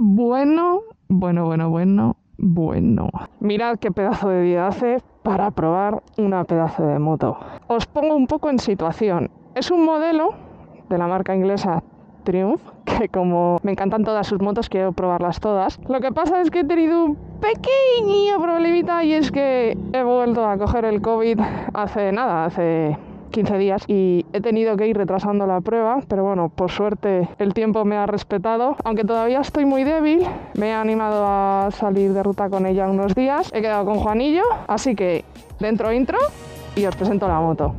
Bueno, bueno, bueno, bueno, bueno. Mirad qué pedazo de día hace para probar una pedazo de moto. Os pongo un poco en situación. Es un modelo de la marca inglesa Triumph, que como me encantan todas sus motos, quiero probarlas todas. Lo que pasa es que he tenido un pequeño problemita y es que he vuelto a coger el COVID hace nada, hace 15 días y he tenido que ir retrasando la prueba, pero bueno, por suerte el tiempo me ha respetado. Aunque todavía estoy muy débil, me he animado a salir de ruta con ella unos días. He quedado con Juanillo, así que dentro intro y os presento la moto.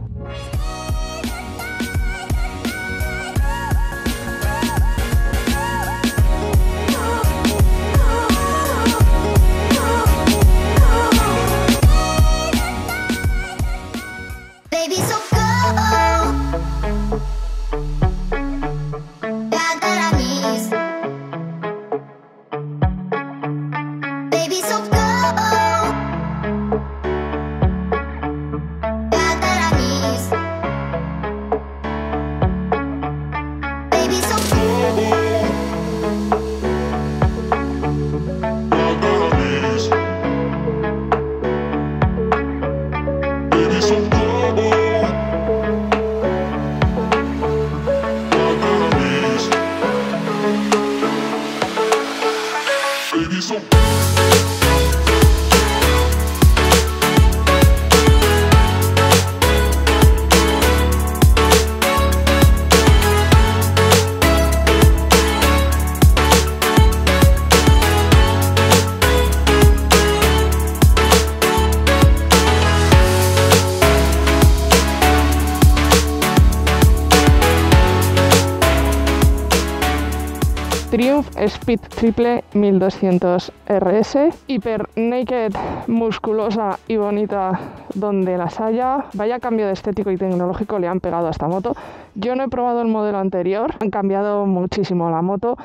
Triple 1200 RS, hiper naked, musculosa y bonita donde las haya. Vaya cambio de estético y tecnológico le han pegado a esta moto. Yo no he probado el modelo anterior, han cambiado muchísimo la moto.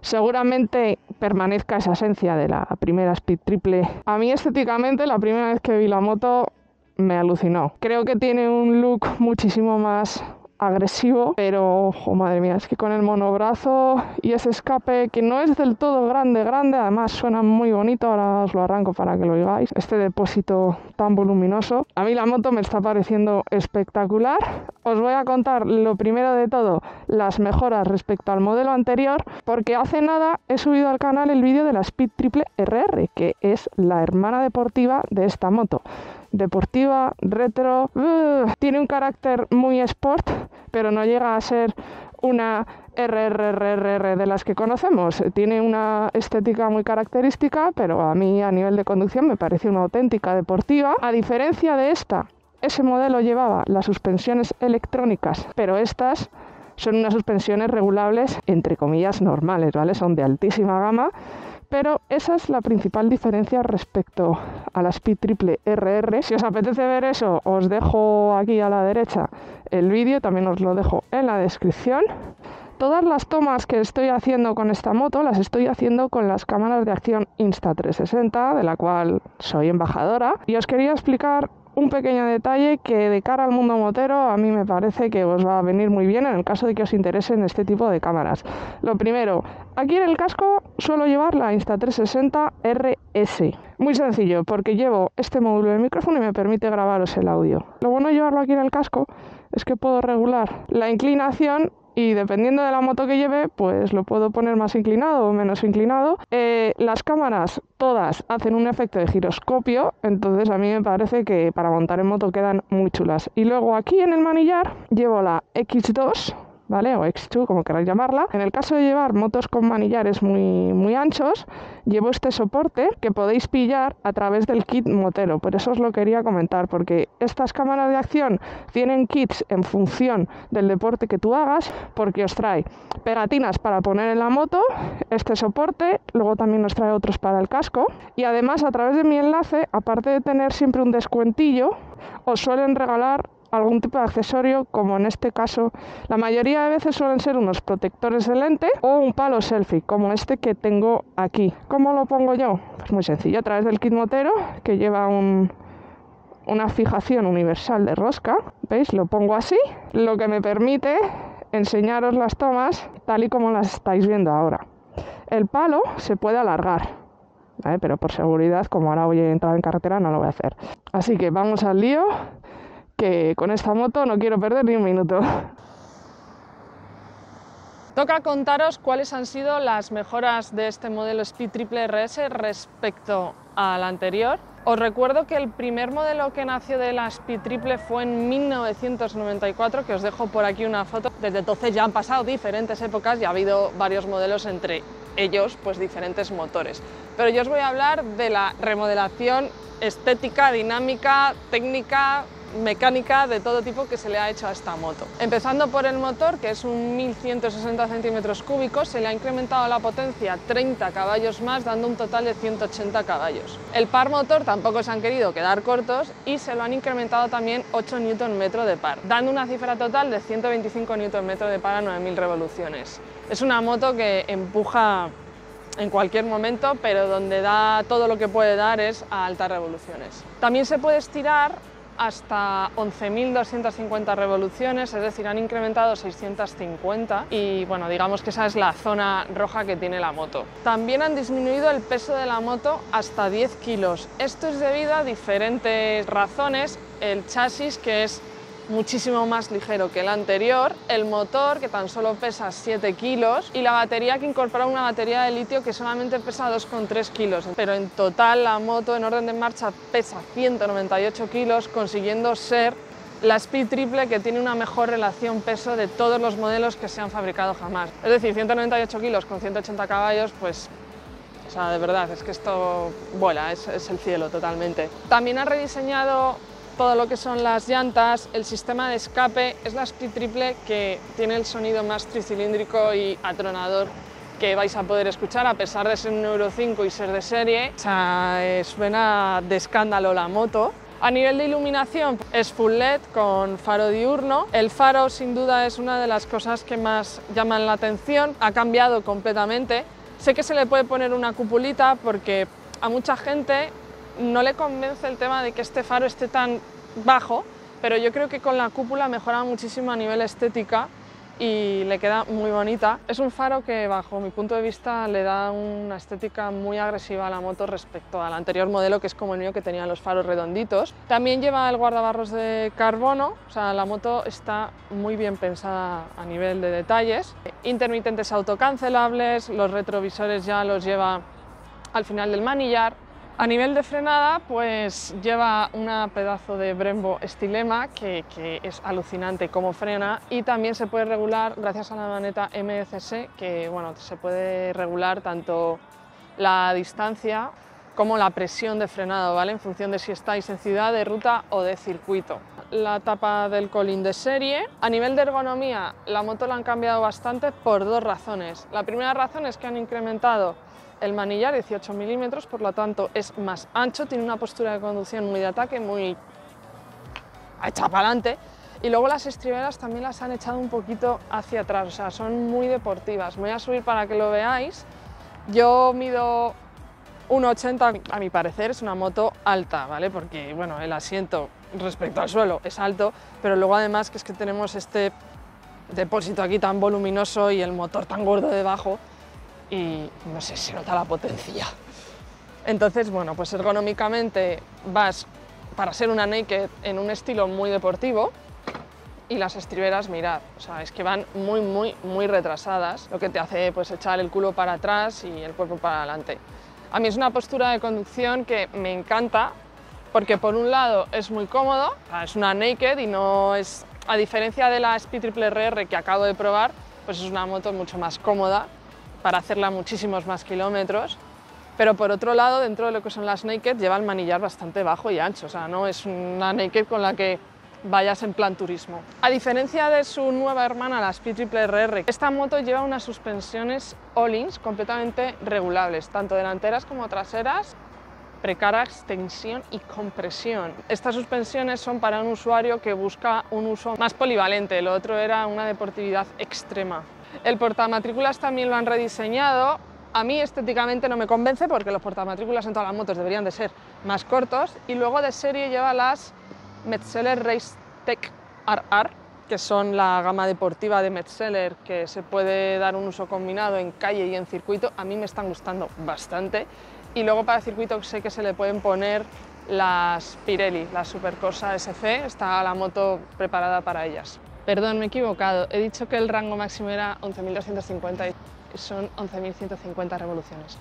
Seguramente permanezca esa esencia de la primera Speed Triple. A mí estéticamente la primera vez que vi la moto me alucinó. Creo que tiene un look muchísimo más agresivo, pero oh, madre mía, es que con el monobrazo y ese escape que no es del todo grande, grande, además suena muy bonito, ahora os lo arranco para que lo oigáis, este depósito tan voluminoso, a mí la moto me está pareciendo espectacular. Os voy a contar lo primero de todo, las mejoras respecto al modelo anterior, porque hace nada he subido al canal el vídeo de la Speed Triple RR, que es la hermana deportiva de esta moto deportiva, retro, uh, tiene un carácter muy sport, pero no llega a ser una RRRR de las que conocemos. Tiene una estética muy característica, pero a mí a nivel de conducción me parece una auténtica deportiva. A diferencia de esta, ese modelo llevaba las suspensiones electrónicas, pero estas son unas suspensiones regulables, entre comillas, normales, ¿vale? Son de altísima gama pero esa es la principal diferencia respecto a la Speed Triple RR. Si os apetece ver eso, os dejo aquí a la derecha el vídeo, también os lo dejo en la descripción. Todas las tomas que estoy haciendo con esta moto las estoy haciendo con las cámaras de acción Insta360, de la cual soy embajadora. Y os quería explicar un pequeño detalle que de cara al mundo motero a mí me parece que os va a venir muy bien en el caso de que os interesen este tipo de cámaras. Lo primero, aquí en el casco suelo llevar la Insta360 RS. Muy sencillo, porque llevo este módulo de micrófono y me permite grabaros el audio. Lo bueno de llevarlo aquí en el casco es que puedo regular la inclinación y dependiendo de la moto que lleve, pues lo puedo poner más inclinado o menos inclinado. Eh, las cámaras todas hacen un efecto de giroscopio, entonces a mí me parece que para montar en moto quedan muy chulas. Y luego aquí en el manillar llevo la X2 ¿vale? O X2, como queráis llamarla. En el caso de llevar motos con manillares muy, muy anchos, llevo este soporte que podéis pillar a través del kit motero. Por eso os lo quería comentar, porque estas cámaras de acción tienen kits en función del deporte que tú hagas, porque os trae pegatinas para poner en la moto, este soporte, luego también os trae otros para el casco. Y además, a través de mi enlace, aparte de tener siempre un descuentillo, os suelen regalar algún tipo de accesorio, como en este caso, la mayoría de veces suelen ser unos protectores de lente o un palo selfie, como este que tengo aquí. ¿Cómo lo pongo yo? Pues muy sencillo, a través del kit motero, que lleva un, una fijación universal de rosca, ¿veis? Lo pongo así, lo que me permite enseñaros las tomas tal y como las estáis viendo ahora. El palo se puede alargar, pero por seguridad, como ahora voy a entrar en carretera, no lo voy a hacer. Así que vamos al lío, que con esta moto no quiero perder ni un minuto. Toca contaros cuáles han sido las mejoras de este modelo Speed Triple RS respecto al anterior. Os recuerdo que el primer modelo que nació de la Speed Triple fue en 1994, que os dejo por aquí una foto. Desde entonces ya han pasado diferentes épocas y ha habido varios modelos entre ellos, pues diferentes motores. Pero yo os voy a hablar de la remodelación estética, dinámica, técnica, mecánica de todo tipo que se le ha hecho a esta moto. Empezando por el motor, que es un 1160 centímetros cúbicos, se le ha incrementado la potencia 30 caballos más, dando un total de 180 caballos. El par motor tampoco se han querido quedar cortos y se lo han incrementado también 8 Nm de par, dando una cifra total de 125 Nm de par a 9000 revoluciones. Es una moto que empuja en cualquier momento, pero donde da todo lo que puede dar es a altas revoluciones. También se puede estirar hasta 11.250 revoluciones, es decir, han incrementado 650 y bueno, digamos que esa es la zona roja que tiene la moto. También han disminuido el peso de la moto hasta 10 kilos. Esto es debido a diferentes razones, el chasis que es muchísimo más ligero que el anterior, el motor que tan solo pesa 7 kilos y la batería que incorpora una batería de litio que solamente pesa 2,3 kilos. Pero en total la moto en orden de marcha pesa 198 kilos, consiguiendo ser la Speed Triple que tiene una mejor relación peso de todos los modelos que se han fabricado jamás. Es decir, 198 kilos con 180 caballos, pues o sea, de verdad, es que esto vuela, es, es, el cielo totalmente. También han rediseñado todo lo que son las llantas, el sistema de escape, es la Speed Triple que tiene el sonido más tricilíndrico y atronador que vais a poder escuchar, a pesar de ser un Euro 5 y ser de serie, o sea, eh, suena de escándalo la moto. A nivel de iluminación es full LED con faro diurno. El faro sin duda es una de las cosas que más llaman la atención, ha cambiado completamente. Sé que se le puede poner una cupulita porque a mucha gente no le convence el tema de que este faro esté tan bajo, pero yo creo que con la cúpula mejora muchísimo a nivel estética y le queda muy bonita. Es un faro que bajo mi punto de vista le da una estética muy agresiva a la moto respecto al anterior modelo que es como el mío que tenía los faros redonditos. También lleva el guardabarros de carbono, o sea la moto está muy bien pensada a nivel de detalles. Intermitentes autocancelables, los retrovisores ya los lleva al final del manillar, a nivel de frenada, pues lleva una pedazo de Brembo Estilema que, es alucinante cómo frena y también se puede regular gracias a la maneta MCC que bueno, se puede regular tanto la distancia como la presión de frenado, ¿vale? En función de si estáis en ciudad, de ruta o de circuito. La tapa del colín de serie. A nivel de ergonomía, la moto la han cambiado bastante por dos razones. La primera razón es que han incrementado el manillar 18 milímetros, por lo tanto es más ancho, tiene una postura de conducción muy de ataque, muy hecha para adelante. Y luego las estriberas también las han echado un poquito hacia atrás, o sea, son muy deportivas. voy a subir para que lo veáis. Yo mido 1,80, a mi parecer es una moto alta, ¿vale? Porque, bueno, el asiento respecto al suelo es alto, pero luego además que es que tenemos este depósito aquí tan voluminoso y el motor tan gordo debajo, y no sé, se nota la potencia. Entonces, bueno, pues ergonómicamente vas para ser una naked en un estilo muy deportivo y las estriberas, mirad, o sea, es que van muy, muy, muy retrasadas, lo que te hace pues echar el culo para atrás y el cuerpo para adelante. A mí es una postura de conducción que me encanta porque por un lado es muy cómodo, es una naked y no es, a diferencia de la Speed Triple RR que acabo de probar, pues es una moto mucho más cómoda para hacerla muchísimos más kilómetros, pero por otro lado, dentro de lo que son las naked, lleva el manillar bastante bajo y ancho, o sea, no es una naked con la que vayas en plan turismo. A diferencia de su nueva hermana, la Speed Triple RR, esta moto lleva unas suspensiones All-ins completamente regulables, tanto delanteras como traseras, precarga, extensión y compresión. Estas suspensiones son para un usuario que busca un uso más polivalente, lo otro era una deportividad extrema. El portamatrículas también lo han rediseñado. A mí estéticamente no me convence porque los portamatrículas en todas las motos deberían de ser más cortos y luego de serie lleva las Metzeler Race Tech RR que son la gama deportiva de Metzeler, que se puede dar un uso combinado en calle y en circuito, a mí me están gustando bastante. Y luego para circuito sé que se le pueden poner las Pirelli, la Supercorsa SC, está la moto preparada para ellas. Perdón, me he equivocado, he dicho que el rango máximo era 11.250 y son 11.150 revoluciones.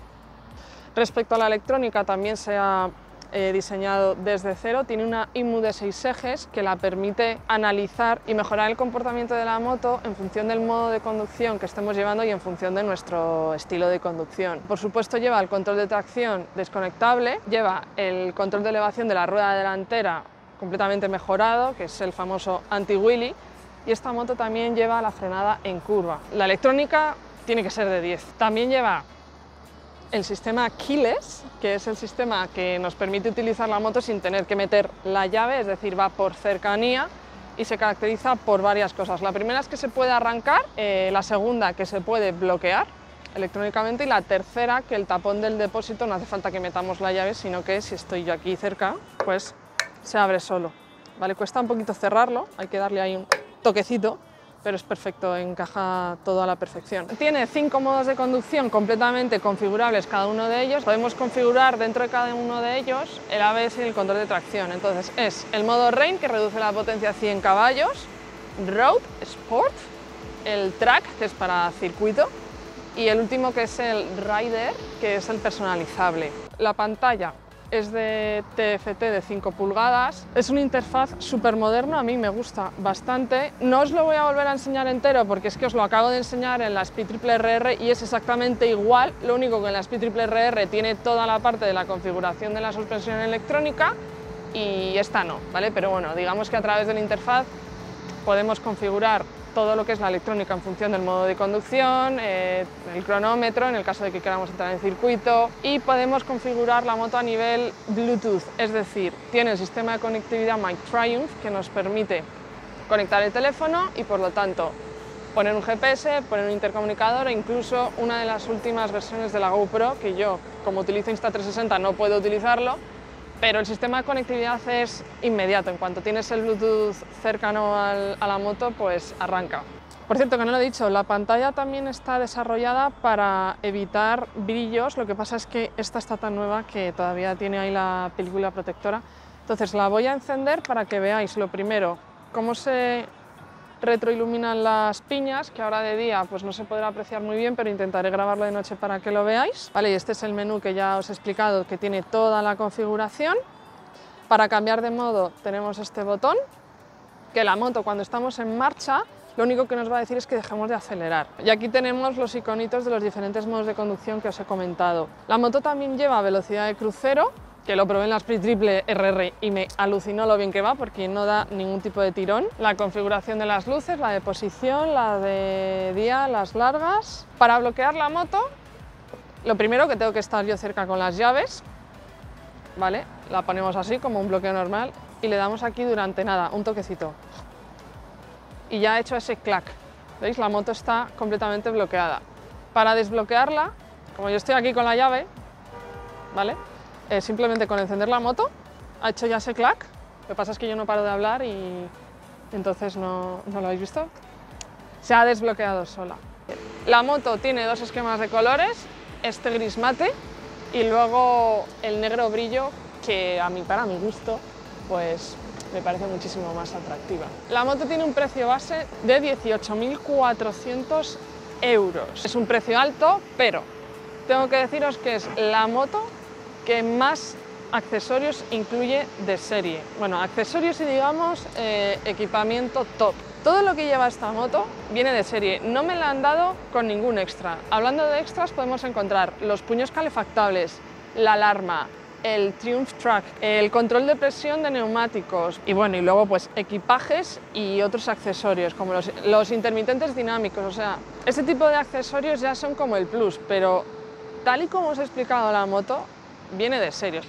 Respecto a la electrónica, también se ha eh, diseñado desde cero, tiene una IMU de seis ejes que la permite analizar y mejorar el comportamiento de la moto en función del modo de conducción que estemos llevando y en función de nuestro estilo de conducción. Por supuesto lleva el control de tracción desconectable, lleva el control de elevación de la rueda delantera completamente mejorado, que es el famoso anti-wheelie, y esta moto también lleva la frenada en curva. La electrónica tiene que ser de 10. También lleva el sistema keyless, que es el sistema que nos permite utilizar la moto sin tener que meter la llave, es decir, va por cercanía y se caracteriza por varias cosas. La primera es que se puede arrancar, eh, la segunda que se puede bloquear electrónicamente y la tercera que el tapón del depósito no hace falta que metamos la llave, sino que si estoy yo aquí cerca, pues se abre solo. ¿Vale? Cuesta un poquito cerrarlo, hay que darle ahí un toquecito, pero es perfecto, encaja todo a la perfección. Tiene cinco modos de conducción completamente configurables cada uno de ellos. Podemos configurar dentro de cada uno de ellos el ABS y el control de tracción. Entonces es el modo Rain, que reduce la potencia a 100 caballos, Road Sport, el Track, que es para circuito, y el último que es el Rider, que es el personalizable. La pantalla es de TFT de 5 pulgadas. Es una interfaz súper moderno, a mí me gusta bastante. No os lo voy a volver a enseñar entero porque es que os lo acabo de enseñar en la Speed Triple RR y es exactamente igual, lo único que en la Speed Triple RR tiene toda la parte de la configuración de la suspensión electrónica y esta no, ¿vale? Pero bueno, digamos que a través de la interfaz podemos configurar todo lo que es la electrónica en función del modo de conducción, eh, el cronómetro en el caso de que queramos entrar en circuito y podemos configurar la moto a nivel Bluetooth, es decir, tiene el sistema de conectividad My Triumph que nos permite conectar el teléfono y por lo tanto poner un GPS, poner un intercomunicador e incluso una de las últimas versiones de la GoPro que yo como utilizo Insta360 no puedo utilizarlo pero el sistema de conectividad es inmediato. En cuanto tienes el Bluetooth cercano a la moto, pues arranca. Por cierto, que no lo he dicho, la pantalla también está desarrollada para evitar brillos. Lo que pasa es que esta está tan nueva que todavía tiene ahí la película protectora. Entonces la voy a encender para que veáis lo primero, cómo se retroiluminan las piñas, que ahora de día pues no se podrá apreciar muy bien, pero intentaré grabarlo de noche para que lo veáis. Vale, y este es el menú que ya os he explicado, que tiene toda la configuración. Para cambiar de modo tenemos este botón, que la moto cuando estamos en marcha lo único que nos va a decir es que dejemos de acelerar. Y aquí tenemos los iconitos de los diferentes modos de conducción que os he comentado. La moto también lleva velocidad de crucero, que lo probé en la Sprint Triple RR y me alucinó lo bien que va porque no da ningún tipo de tirón. La configuración de las luces, la de posición, la de día, las largas. Para bloquear la moto, lo primero que tengo que estar yo cerca con las llaves, ¿vale? La ponemos así como un bloqueo normal y le damos aquí durante nada, un toquecito. Y ya ha hecho ese clac. ¿Veis? La moto está completamente bloqueada. Para desbloquearla, como yo estoy aquí con la llave, ¿vale? Eh, simplemente con encender la moto, ha hecho ya ese clac. Lo que pasa es que yo no paro de hablar y entonces no, no lo habéis visto. Se ha desbloqueado sola. La moto tiene dos esquemas de colores, este gris mate y luego el negro brillo que a mí, para mi gusto, pues me parece muchísimo más atractiva. La moto tiene un precio base de 18.400 euros. Es un precio alto, pero tengo que deciros que es la moto que más accesorios incluye de serie. Bueno, accesorios y digamos eh, equipamiento top. Todo lo que lleva esta moto viene de serie, no me la han dado con ningún extra. Hablando de extras podemos encontrar los puños calefactables, la alarma, el Triumph Track, el control de presión de neumáticos y bueno, y luego pues equipajes y otros accesorios como los, los intermitentes dinámicos, o sea, este tipo de accesorios ya son como el plus, pero tal y como os he explicado la moto, viene de serio.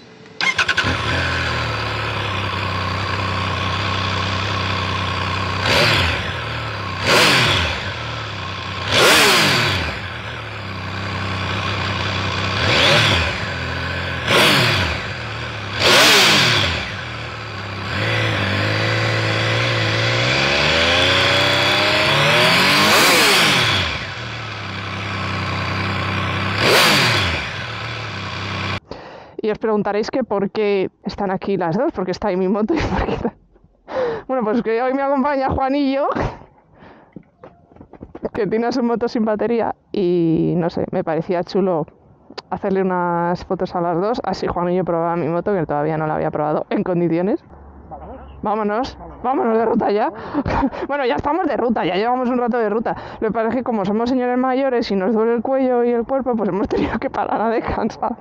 Preguntaréis que por qué están aquí las dos, porque está ahí mi moto y por qué está- Bueno, pues que hoy me acompaña Juanillo, que tiene su moto sin batería y no sé, me parecía chulo hacerle unas fotos a las dos, así Juanillo probaba mi moto, que todavía no la había probado en condiciones. Vámonos, vámonos de ruta ya. bueno, ya estamos de ruta, ya llevamos un rato de ruta. Lo que pasa es que como somos señores mayores y nos duele el cuello y el cuerpo, pues hemos tenido que parar a descansar.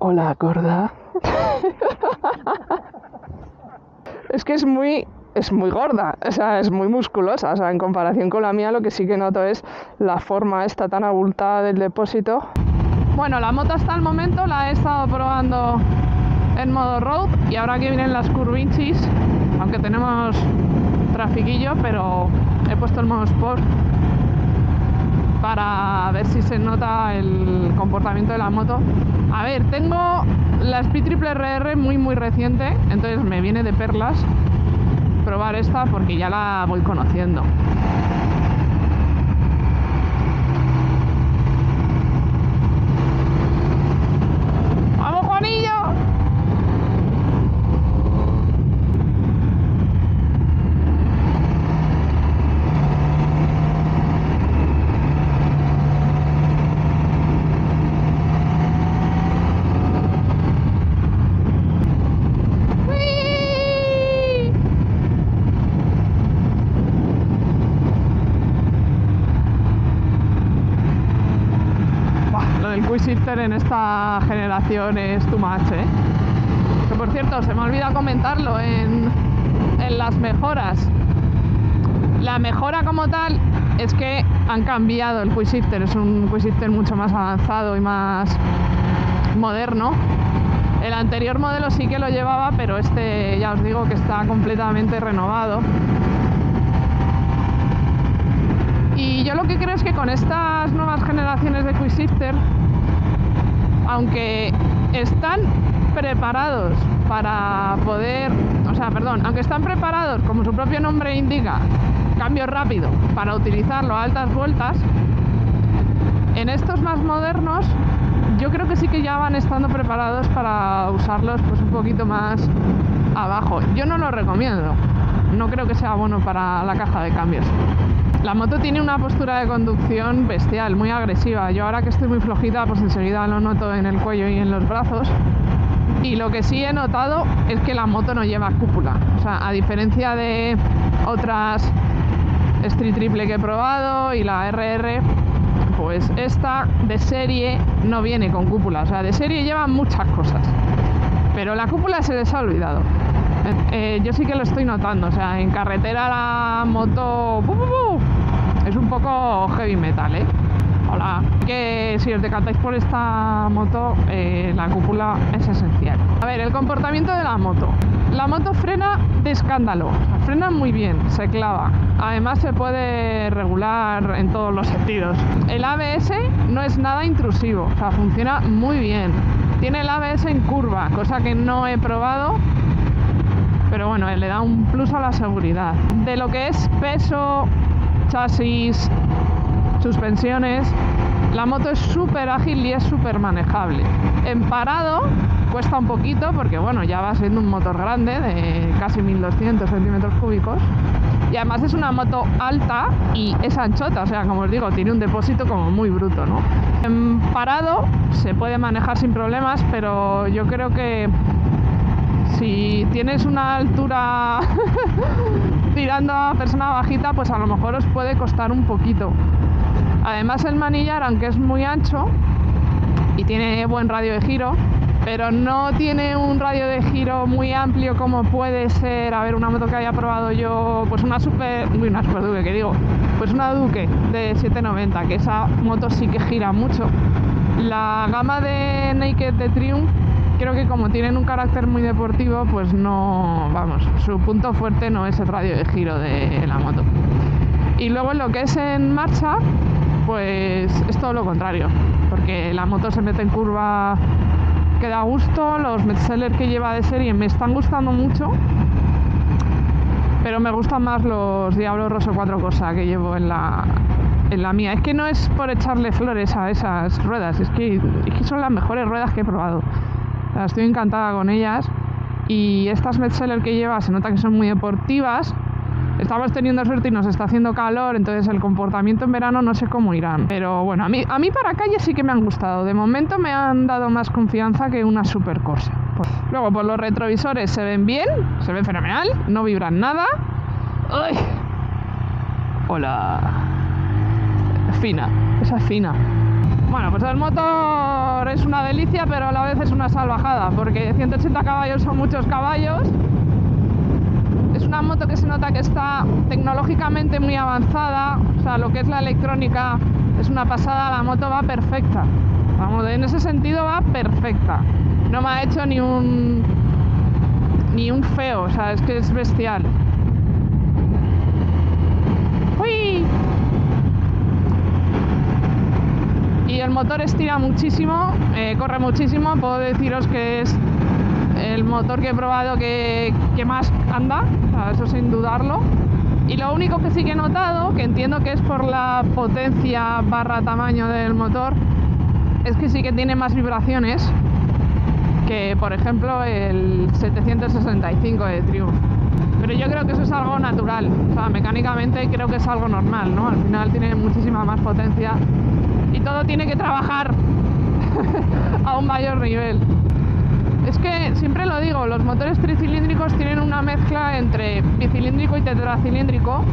Hola, gorda. es que es muy es muy gorda, o sea, es muy musculosa, en comparación con la mía lo que sí que noto es la forma esta tan abultada del depósito. Bueno, la moto hasta el momento la he estado probando en modo road y ahora que vienen las curvinchis, aunque tenemos trafiquillo, pero he puesto el modo sport para ver si se nota el comportamiento de la moto. A ver, tengo la Speed Triple RR muy muy reciente, entonces me viene de perlas probar esta porque ya la voy conociendo. ¡Vamos, Juanillo! ¡Uy! Buah, lo del quick shifter en esta generación es too much, ¿eh? Que por cierto, se me olvida comentarlo en, en las mejoras. La mejora como tal es que han cambiado el quick shifter, es un quick shifter mucho más avanzado y más moderno. El anterior modelo sí que lo llevaba, pero este ya os digo que está completamente renovado. Y yo lo que creo es que con estas nuevas generaciones de Quick Shifter, aunque están preparados para poder, o sea, perdón, aunque están preparados, como su propio nombre indica, cambio rápido, para utilizarlo a altas vueltas, en estos más modernos yo creo que sí que ya van estando preparados para usarlos pues un poquito más abajo. Yo no lo recomiendo, no creo que sea bueno para la caja de cambios. La moto tiene una postura de conducción bestial, muy agresiva. Yo ahora que estoy muy flojita, pues enseguida lo noto en el cuello y en los brazos. Y lo que sí he notado es que la moto no lleva cúpula. O sea, a diferencia de otras Street Triple que he probado y la RR, pues esta de serie no viene con cúpula. O sea, de serie lleva muchas cosas. Pero la cúpula se les ha olvidado. Eh, yo sí que lo estoy notando. O sea, en carretera la moto. Poco heavy metal, ¿eh? Hola. Que si os decantáis por esta moto, eh, la cúpula es esencial. A ver, el comportamiento de la moto. La moto frena de escándalo, frena muy bien, se clava. Además se puede regular en todos los sentidos. El ABS no es nada intrusivo, o sea, funciona muy bien. Tiene el ABS en curva, cosa que no he probado, pero bueno, le da un plus a la seguridad. De lo que es peso, chasis, suspensiones, la moto es súper ágil y es súper manejable. En parado cuesta un poquito porque bueno, ya va siendo un motor grande de casi 1200 centímetros cúbicos y además es una moto alta y es anchota, o sea, como os digo, tiene un depósito como muy bruto, ¿no? En parado se puede manejar sin problemas, pero yo creo que si tienes una altura tirando a persona bajita, pues a lo mejor os puede costar un poquito. Además el manillar, aunque es muy ancho y tiene buen radio de giro, pero no tiene un radio de giro muy amplio como puede ser, a ver, una moto que haya probado yo, pues una super, uy, una super Duke, que digo, pues una Duque de 790, que esa moto sí que gira mucho. La gama de Naked de Triumph creo que como tienen un carácter muy deportivo, pues no, vamos, su punto fuerte no es el radio de giro de la moto. Y luego en lo que es en marcha, pues es todo lo contrario, porque la moto se mete en curva que da gusto, los bestsellers que lleva de serie me están gustando mucho, pero me gustan más los Diablo Rosso 4 Cosa que llevo en la, en la mía. Es que no es por echarle flores a esas ruedas, es que, es que son las mejores ruedas que he probado. Estoy encantada con ellas. Y estas bestseller que lleva se nota que son muy deportivas. Estamos teniendo suerte y nos está haciendo calor, entonces el comportamiento en verano no sé cómo irán. Pero bueno, a mí, para calle sí que me han gustado. De momento me han dado más confianza que una Super Corsa. Luego, por los retrovisores se ven bien, se ven fenomenal, no vibran nada. ¡Ay! Hola. Fina, esa es fina. Bueno, pues el motor es una delicia, pero a la vez es una salvajada, porque 180 caballos son muchos caballos. Es una moto que se nota que está tecnológicamente muy avanzada, o sea, lo que es la electrónica es una pasada, la moto va perfecta. Vamos, en ese sentido va perfecta. No me ha hecho ni un ni un feo, o sea, es que es bestial. ¡Uy! y el motor estira muchísimo, eh, corre muchísimo, puedo deciros que es el motor que he probado que, que más anda, eso sin dudarlo. Y lo único que sí que he notado, que entiendo que es por la potencia barra tamaño del motor, es que sí que tiene más vibraciones que por ejemplo el 765 de Triumph. Pero yo creo que eso es algo natural, o sea, mecánicamente creo que es algo normal, ¿no? Al final tiene muchísima más potencia y todo tiene que trabajar a un mayor nivel. Es que siempre lo digo, los motores tricilíndricos tienen una mezcla entre bicilíndrico y tetracilíndrico.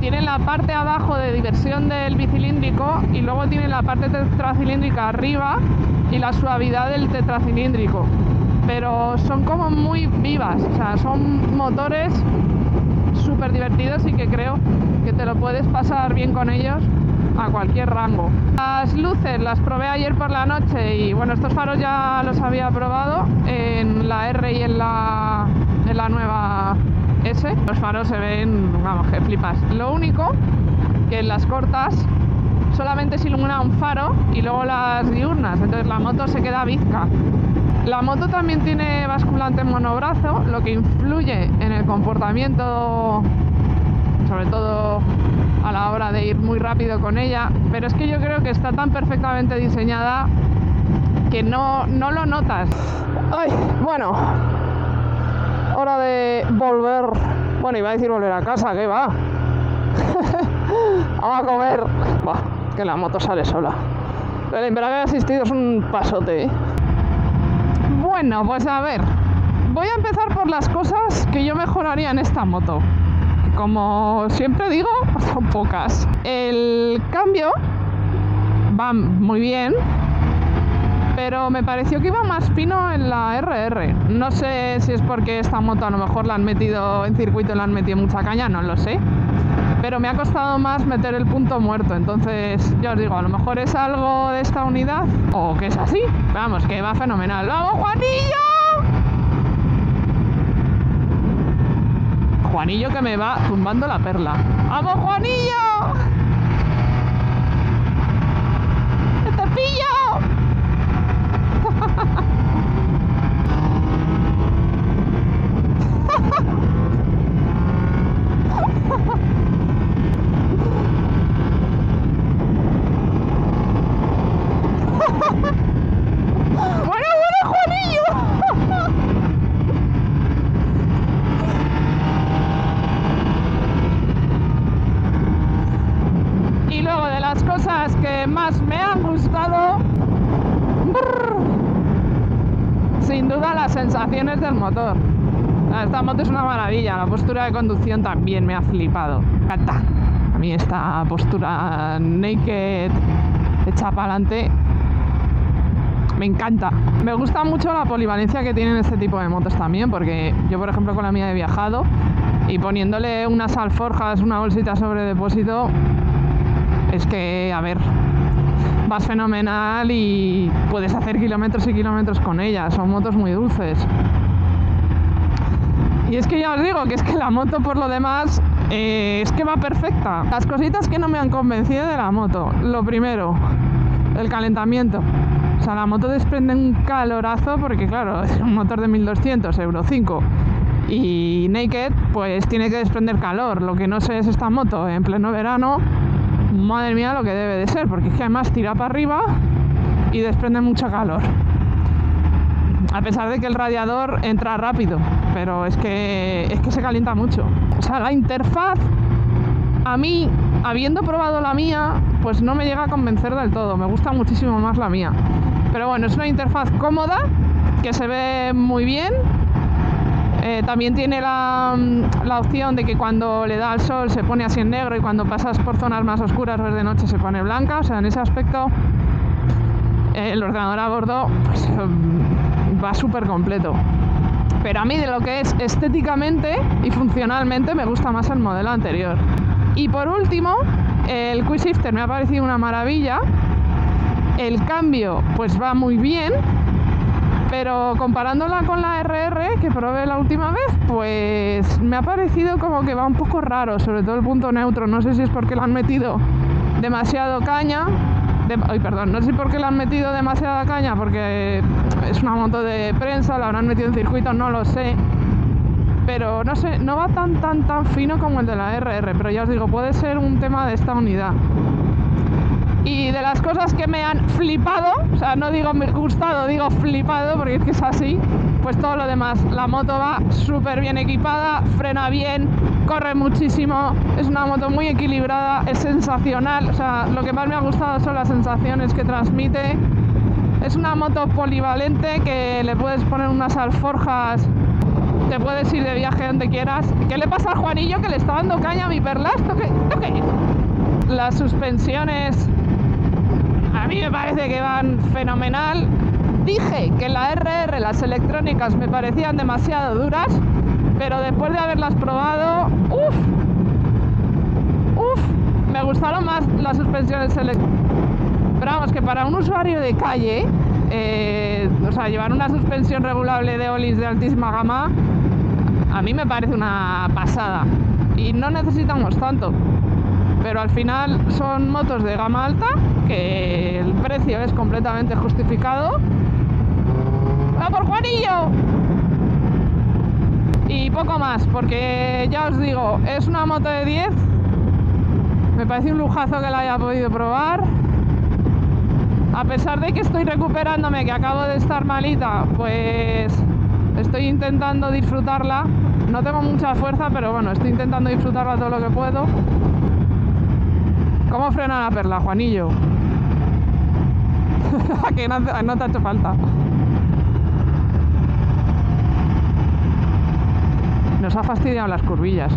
Tienen la parte abajo de diversión del bicilíndrico y luego tienen la parte tetracilíndrica arriba y la suavidad del tetracilíndrico. Pero son como muy vivas, o sea, son motores súper divertidos y que creo que te lo puedes pasar bien con ellos a cualquier rango. Las luces las probé ayer por la noche y bueno, estos faros ya los había probado en la R y en la, en la nueva S. Los faros se ven, vamos, que flipas. Lo único que en las cortas solamente se ilumina un faro y luego las diurnas, entonces la moto se queda bizca. La moto también tiene basculante monobrazo, lo que influye en el comportamiento, sobre todo a la hora de ir muy rápido con ella, pero es que yo creo que está tan perfectamente diseñada que no, no lo notas. Ay, bueno, hora de volver. Bueno, iba a decir volver a casa, ¿qué va? Vamos a comer. Que la moto sale sola. El embrague asistido es un pasote. ¿eh? Bueno, pues a ver. Voy a empezar por las cosas que yo mejoraría en esta moto. Como siempre digo, son pocas. El cambio va muy bien, pero me pareció que iba más fino en la RR. No sé si es porque esta moto a lo mejor la han metido en circuito la han metido mucha caña, no lo sé. Pero me ha costado más meter el punto muerto, entonces ya os digo, a lo mejor es algo de esta unidad o que es así. Vamos, que va fenomenal. ¡Vamos, Juanillo! Juanillo que me va tumbando la perla. ¡Vamos, Juanillo! ¡Que te pillo! ¡Bueno, bueno, Juanillo! Y luego de las cosas que más me han gustado, brrr, sin duda las sensaciones del motor. Ah, Esta moto es una maravilla, la de conducción también me ha flipado. Me encanta. A mí esta postura naked, hecha para adelante, me encanta. Me gusta mucho la polivalencia que tienen este tipo de motos también, porque yo, por ejemplo, con la mía he viajado y poniéndole unas alforjas, una bolsita sobre depósito, es que, a ver, vas fenomenal y puedes hacer kilómetros y kilómetros con ella. Son motos muy dulces. Y es que ya os digo que es que la moto por lo demás eh, es que va perfecta. Las cositas que no me han convencido de la moto. Lo primero, el calentamiento. O sea, la moto desprende un calorazo porque claro, es un motor de 1200, Euro 5. Y Naked pues tiene que desprender calor. Lo que no sé es esta moto en pleno verano madre mía lo que debe de ser, porque es que además tira para arriba y desprende mucho calor. A pesar de que el radiador entra rápido, pero es que, es que se calienta mucho. O sea, la interfaz, a mí, habiendo probado la mía, pues no me llega a convencer del todo. Me gusta muchísimo más la mía. Pero bueno, es una interfaz cómoda, que se ve muy bien. Eh, también tiene la, mm, la opción de que cuando le da el sol se pone así en negro y cuando pasas por zonas más oscuras o de noche se pone blanca. O sea, en ese aspecto eh, el ordenador a bordo pues, mm, va súper completo. Pero a mí de lo que es estéticamente y funcionalmente me gusta más el modelo anterior. Y por último, el Quick Shifter me ha parecido una maravilla. El cambio pues va muy bien, pero comparándola con la RR que probé la última vez, pues me ha parecido como que va un poco raro, sobre todo el punto neutro. No sé si es porque le han metido demasiado caña. De- ay, perdón, no sé si porque le han metido demasiada caña, porque es una moto de prensa, la habrán metido en circuito, no lo sé. Pero no sé, no va tan tan tan fino como el de la RR, pero ya os digo, puede ser un tema de esta unidad. Y de las cosas que me han flipado, o sea, no digo me gustado, digo flipado, porque es que es así, pues todo lo demás. La moto va súper bien equipada, frena bien, corre muchísimo, es una moto muy equilibrada, es sensacional, o sea, lo que más me ha gustado son las sensaciones que transmite. Es una moto polivalente que le puedes poner unas alforjas, te puedes ir de viaje donde quieras. ¿Qué le pasa a Juanillo que le está dando caña a mi perla? ¿Esto qué? ¿Esto? Las suspensiones mí me parece que van fenomenal. Dije que la RR, las electrónicas, me parecían demasiado duras, pero después de haberlas probado, uff, uff, me gustaron más las suspensiones electrónicas. Pero vamos, que para un usuario de calle, eh, o sea, llevar una suspensión regulable de Olis de altísima gama, a mí me parece una pasada. Y no necesitamos tanto pero al final son motos de gama alta que el precio es completamente justificado. ¡Va por Juanillo! Y poco más, porque ya os digo, es una moto de 10. Me parece un lujazo que la haya podido probar. A pesar de que estoy recuperándome, que acabo de estar malita, pues estoy intentando disfrutarla. No tengo mucha fuerza, pero bueno, estoy intentando disfrutarla todo lo que puedo. ¿Cómo frena la perla, Juanillo? que no, te ha hecho falta. Nos ha fastidiado las curvillas.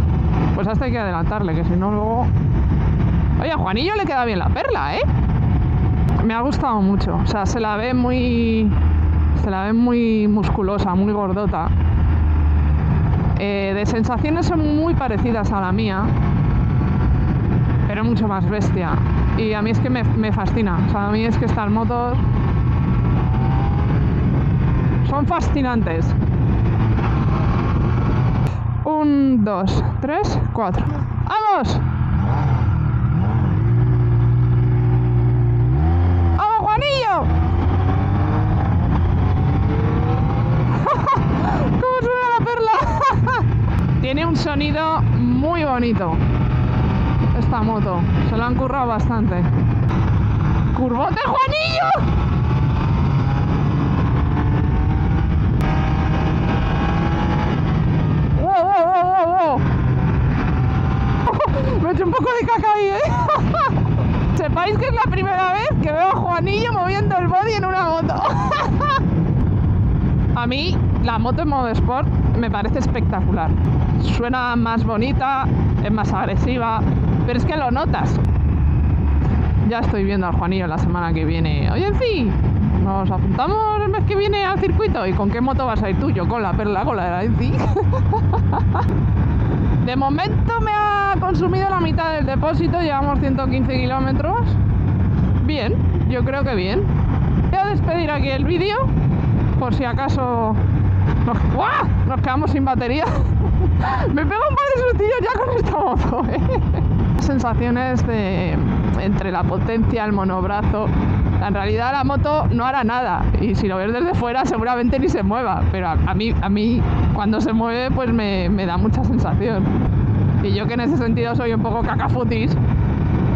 Pues hasta hay que adelantarle, que si no luego... Oye, a Juanillo le queda bien la perla, ¿eh? Me ha gustado mucho. O sea, se la ve muy... Se la ve muy musculosa, muy gordota. Eh, de sensaciones son muy parecidas a la mía pero mucho más bestia. Y a mí es que me, fascina. O sea, a mí es que estas motos son fascinantes. Un, dos, tres, cuatro. ¡Vamos! ¡Vamos, Juanillo! ¿Cómo suena la perla? Tiene un sonido muy bonito esta moto. Se lo han currado bastante. ¡Curvote, Juanillo! ¡Wow, wow, wow, wow, wow! Me he hecho un poco de caca ahí, ¿eh? Sepáis que es la primera vez que veo a Juanillo moviendo el body en una moto. A mí la moto en modo sport me parece espectacular. Suena más bonita, es más agresiva, pero es que lo notas. Ya estoy viendo al Juanillo la semana que viene. Oye, sí, nos apuntamos el mes que viene al circuito. ¿Y con qué moto vas a ir tú? Yo con la perla, con la de la Enci. De momento me ha consumido la mitad del depósito, llevamos 115 kilómetros. Bien, yo creo que bien. Voy a despedir aquí el vídeo, por si acaso nos, nos quedamos sin batería. Me pego un par de sustillos ya con esta moto. ¿eh? Sensaciones de entre la potencia, el monobrazo. En realidad la moto no hará nada y si lo ves desde fuera seguramente ni se mueva, pero a, mí, a mí cuando se mueve pues me, me da mucha sensación. Y yo que en ese sentido soy un poco cacafutis,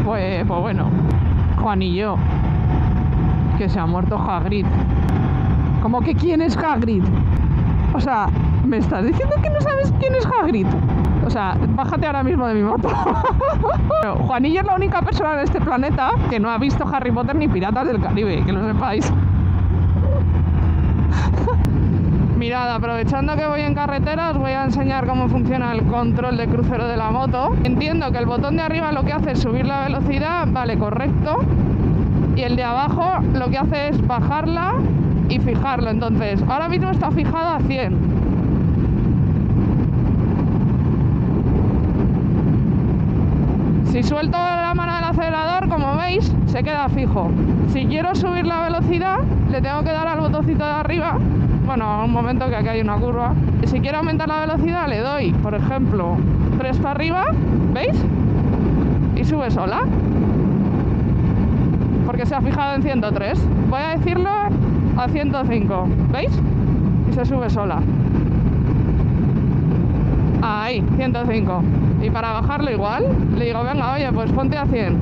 Pues, pues bueno, Juan y yo, que se ha muerto Hagrid. ¿Cómo que quién es Hagrid? O sea, ¿me estás diciendo que no sabes quién es Hagrid? O sea, bájate ahora mismo de mi moto. Juanillo es la única persona en este planeta que no ha visto Harry Potter ni Piratas del Caribe, que lo sepáis. Mirad, aprovechando que voy en carretera, os voy a enseñar cómo funciona el control de crucero de la moto. Entiendo que el botón de arriba lo que hace es subir la velocidad, vale, correcto. Y el de abajo lo que hace es bajarla y fijarlo. Entonces, ahora mismo está fijado a 100. Si suelto la mano del acelerador, como veis, se queda fijo. Si quiero subir la velocidad, le tengo que dar al botoncito de arriba. Bueno, un momento que aquí hay una curva. Si quiero aumentar la velocidad, le doy, por ejemplo, 3 para arriba, ¿veis? Y sube sola. Porque se ha fijado en 103. Voy a decirlo a 105, ¿veis? Y se sube sola. Ahí, 105. Y para bajarlo igual, le digo, venga, oye, pues ponte a 100.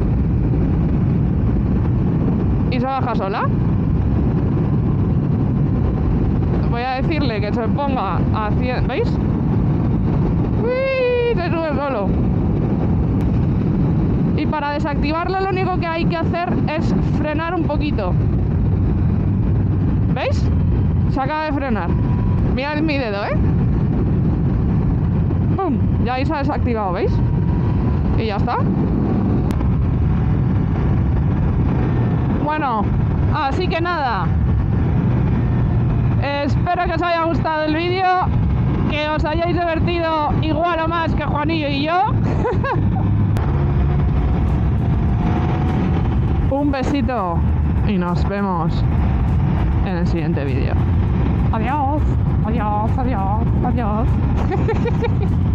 Y se baja sola. Voy a decirle que se ponga a 100, ¿veis? ¡Uy! Se sube solo. Y para desactivarlo lo único que hay que hacer es frenar un poquito. ¿Veis? Se acaba de frenar. Mirad mi dedo, ¿eh? Ya ahí se ha desactivado, ¿veis? Y ya está. Bueno, así que nada. Espero que os haya gustado el vídeo, que os hayáis divertido igual o más que Juanillo y yo. Un besito y nos vemos en el siguiente vídeo. Adiós, adiós, adiós, adiós.